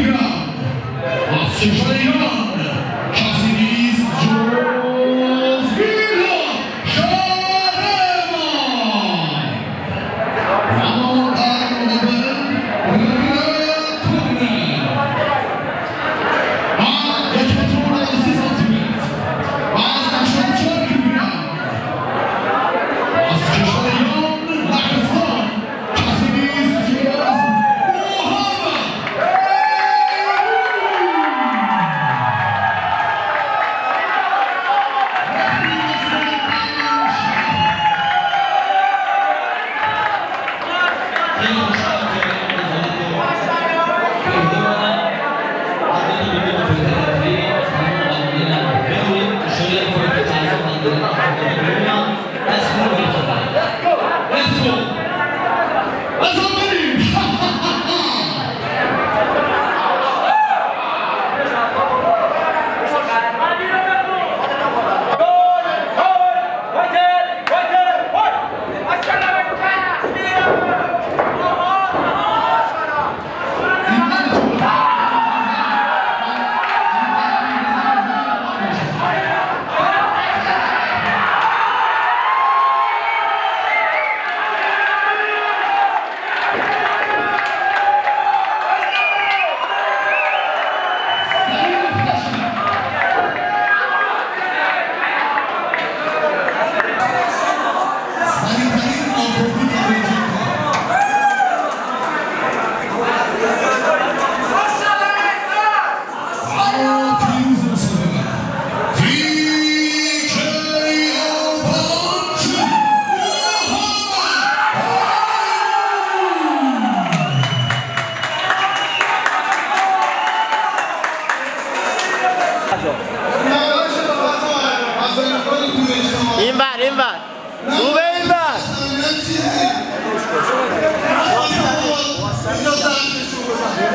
Africa, Australia. Back. Move it back. Move it back.